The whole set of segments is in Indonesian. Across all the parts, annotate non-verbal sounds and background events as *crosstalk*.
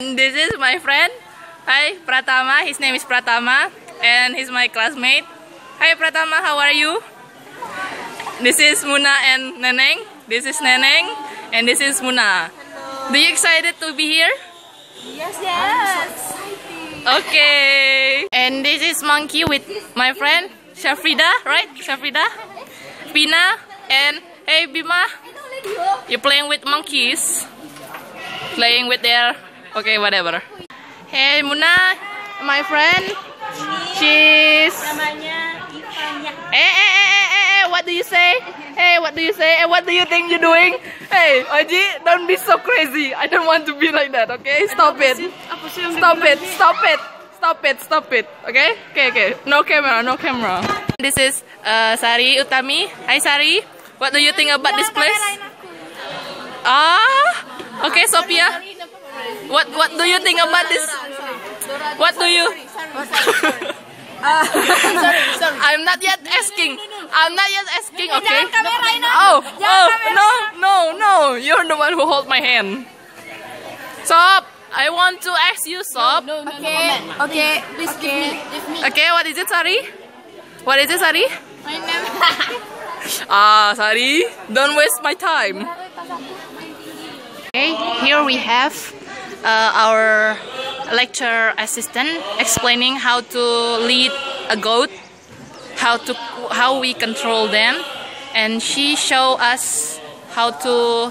This is my friend. Hi, Pratama. His name is Pratama, and he's my classmate. Hi, Pratama. How are you? This is Muna and Neneng. This is Neneng, and this is Muna. Hello. Do you excited to be here? Yes, yes. Okay. And this is Monkey with my friend Shafrida, right? Shafrida, Pina, and hey Bima. You're playing with monkeys. Playing with their okay, whatever. Hey Muna, my friend. She's Namanya Ivanya. Eh, eh, eh, eh, eh, eh, what do you say? Hey, what do you say? Eh, what do you think you're doing? Hey, Oji, don't be so crazy. I don't want to be like that, okay? Stop it. Stop it, stop it. Stop it, stop it. Okay? Okay, okay. No camera, no camera. This is uh, Sari Utami. Hi, Sari. What do you think about this place? Ah, okay, Sophia. What What do you think about this? What do you? I'm not yet asking. I'm not yet asking. Okay. Oh, oh, no, no, no. You're the one who hold my hand. Stop. I want to ask you, Sob. Okay, okay, please give me, give me. Okay, what is it, Sari? What is it, Sari? My name. *laughs* Ah, Sari, don't waste my time. Okay, here we have our lecture assistant explaining how to lead a goat, how to how we control them, and she show us how to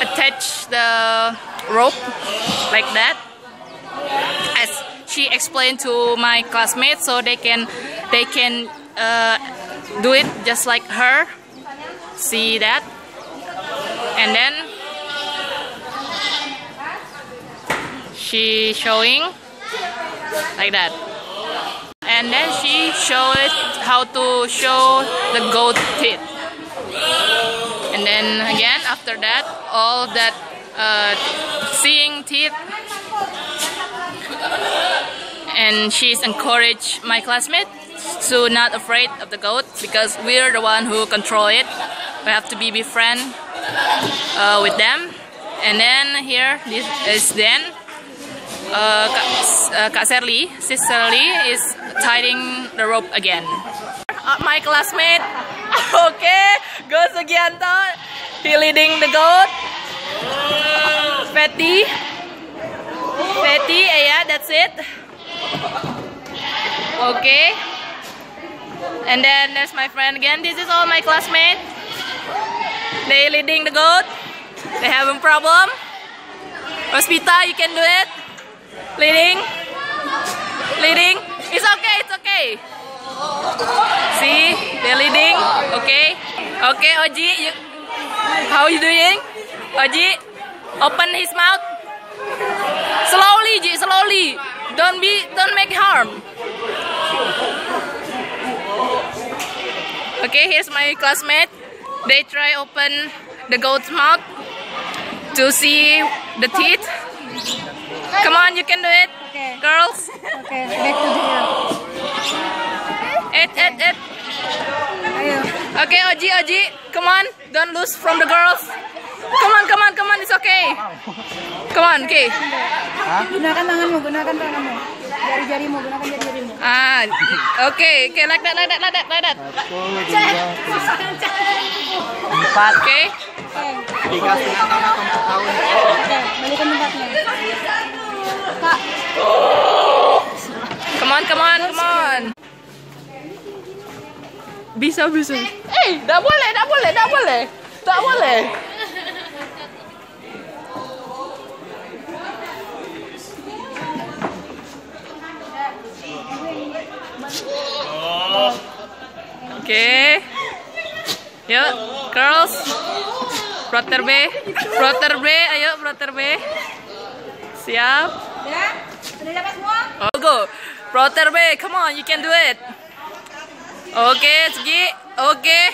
attach the rope like that. As she explained to my classmates so they can they can uh, do it just like her. See that? And then she showing? Like that. And then she showed how to show the goat teeth. And then again after that all that uh, seeing teeth. And she's encouraged my classmates to not afraid of the goat because we're the one who control it. We have to be befriend uh, with them. And then here this is then uh, Kak, uh, Kak Serly, Sis Serly is tying the rope again. Uh, my classmate, *laughs* okay, Go Sugianto, he leading the goat. Fatty, Fatty, eh, yeah, that's it. Okay. And then there's my friend again. This is all my classmates. They leading the goat. They having problem. Hospita, you can do it. Leading. Leading. It's okay, it's okay. See, they're leading. Okay. Okay, Oji, you, how you doing? Oji, open his mouth. Slowly, Ji, slowly. Don't be, don't make harm. Okay, here's my classmate. They try open the goat's mouth to see the teeth. Come on, you can do it, Okay. girls. Okay, back to the here. It, it, it. Ayo. Okay, Oji, Oji, come on. Don't lose from the girls. Come on, come on, come on. It's okay. Come on, okay. Gunakan tanganmu, gunakan tanganmu. Jari-jarimu, gunakan jari-jarimu. Ah, okay, okay, like that, like that, like that, like that. empat Okay. Tiga setengah tahun atau empat tahun oke, balikan tempatnya. Kak, Come on, come on, come on. Bisa, bisa. Eh, tak boleh, tak boleh, tak boleh. Tak boleh. Oke. Yuk, girls. Brother B. Brother B, ayo brother B. Siap. Sudah dapat semua? Oh, go. Brother B, come on, you can do it. Okay, Sugi. Okay.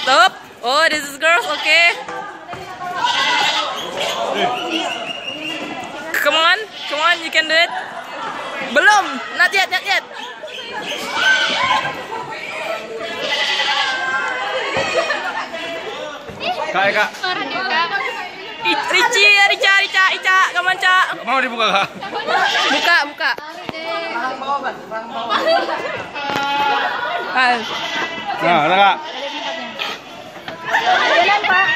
Stop. Oh, this is girls. Okay. Come on, come on, you can do it. Belum, not yet, not yet. kak kak I- Rici, Rica, Rica, Ica, come on, Ca. Mau dibuka kak? Buka, buka. Ah, Nah, ada kak. Jalan Pak.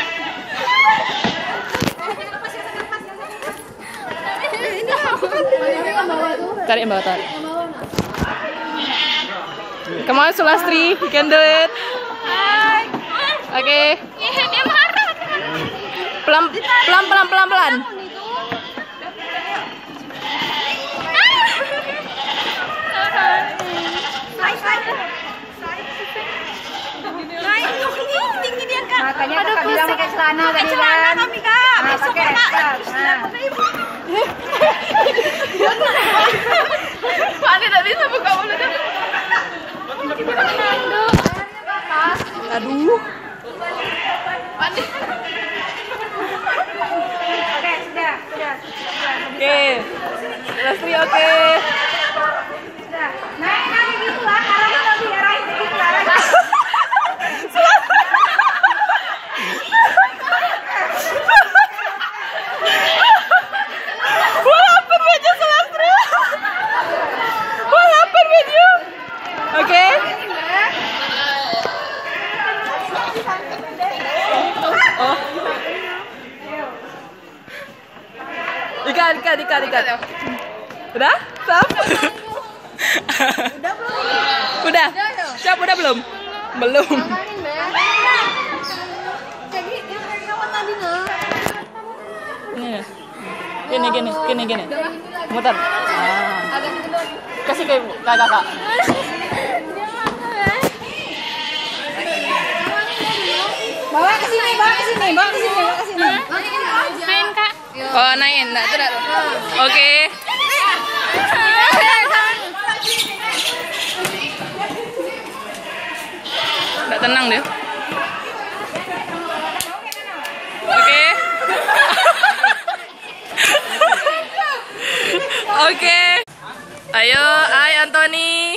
tarik mbak, tarik. Come on, Sulastri, you can do it. Oke. Pelan, pelan, pelan, pelan, pelan. Makanya kakak bilang pakai celana tadi kan. kami kak. Nah, pakai. Nah. Tidak bisa buka mulutnya. Aduh. Pani. Oke, sudah, sudah. Oke. Sulastri oke. Sudah. Naik naik gitu lah, arahin lebih, arahin gitu, arahin. What happened with you, Sulastri? What happened with you? Oke. Oh. Ikan, ikan, ikan. Udah? Siap? Udah? Siap, udah belum? Belum. Ini, gini, gini, gini, gini. Muter. Ah. Kasih ke ibu, kakak, sini, bawa ke sini, bawa ke sini, bawa ke sini. Oh, naikin, enggak, itu enggak. Oke. Enggak tenang dia. Oke. Oke. Ayo, ay Anthony.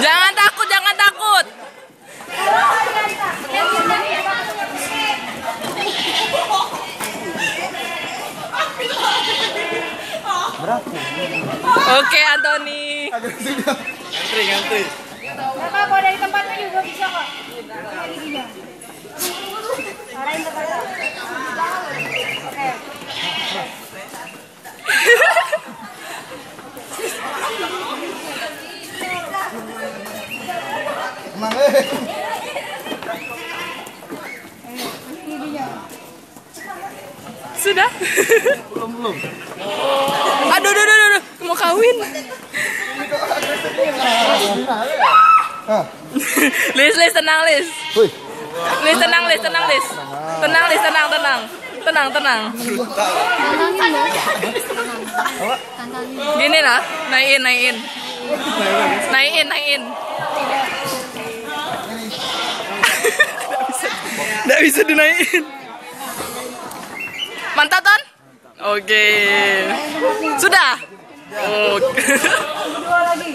Jangan takut, jangan takut. Oke, Anthony. Ngantri, ngantri. Kakak, kalau dari tempatnya juga bisa kok. Kayak giginya. Arahin tempatnya. Oke. Emang eh. Giginya. Sudah? Belum, belum. Aduh, aduh, aduh, aduh. Mau kawin. *laughs* Lis, Lis, tenang, Lis. wih. Lis, tenang, Lis, tenang, Lis. Tenang, Lis, tenang, tenang. Tenang, tenang. Gini lah, naikin, naikin. Naikin, naikin. Nggak bisa dinaikin. Mantap, Ton? Oke. Sudah? Oke. Dua lagi.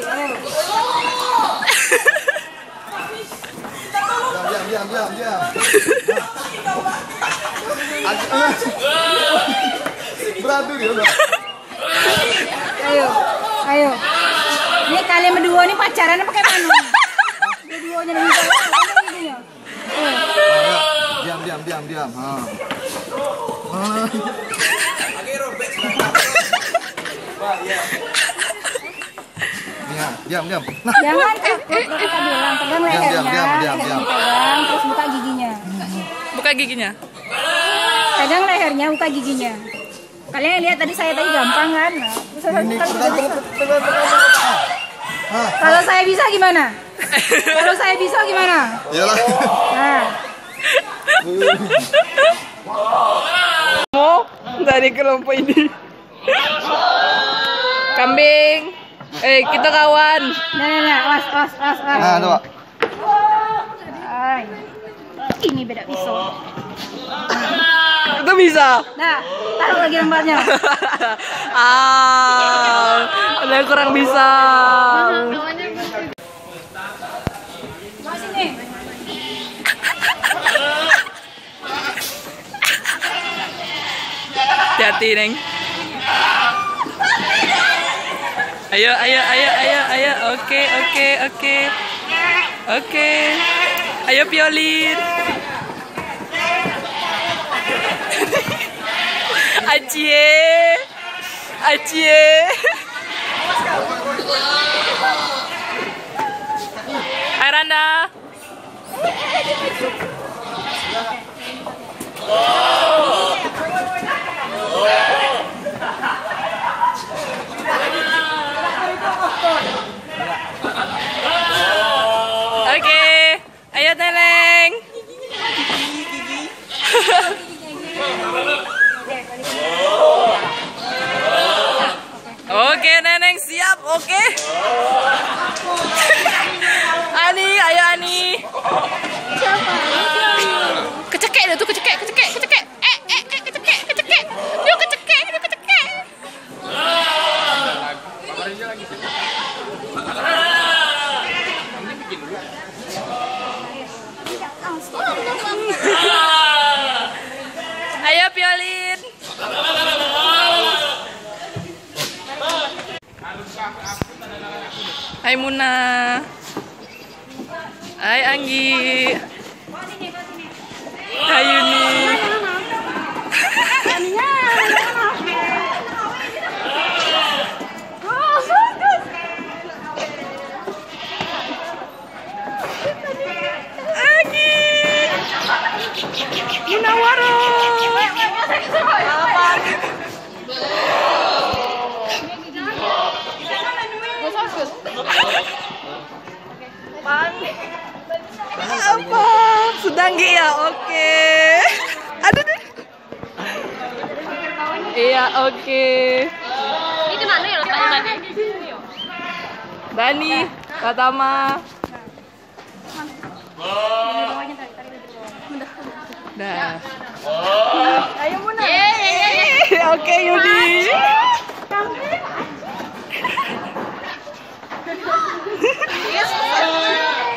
Diam, diam, diam. Ayo. Ayo. Ini kalian berdua nih pacaran apa kayak mana? Dua-duanya nih minta giginya. Diam, diam, diam, diam. Ha. Ha. Diam, diam, diam. Nah, Jangan takut, kakak bilang pegang Diam, lehernya, diam, diam, diam, diam. dipegang, terus buka giginya. Buka giginya. Pegang lehernya, buka giginya. Kalian lihat tadi saya tadi gampang kan? Nah, saya ini pegang, pegang, pegang, pegang, pegang. Ah, Kalau saya bisa gimana? Kalau saya bisa gimana? iyalah. Nah, *laughs* Mau dari kelompok ini. Kambing. Eh, kita kawan. nah, nah, nah, was, was, was, was. Nah, coba. Ay. Ini beda pisau. Itu bisa. Nah, taruh lagi lembarnya. *laughs* ah, ada yang kurang bisa. Hati-hati, Neng. Ayo, ayo, ayo, ayo, ayo. Oke, oke, oke. Oke. Ayo, Piolin. Acie. Acie. Hai Randa. Oke, ayo Teleng. Oke, Neneng siap. Oke. Ani, ayo Ani. Kecekek dia tuh, kecekek, kecekek, kecekek. Eh, eh, eh, kecekek, kecekek. Yuk kecekek, yuk kecekek. Ayo Piolin. Hai Muna. Hai Anggi. Hai Yuni. Anggi. Munawaro. Apa? canggih ya oke okay. *laughs* Aduh deh iya oke okay. ini ke mana ya letaknya Dani Katama Dah. Ayo Muna. *laughs* Oke Yudi. Iya, yes.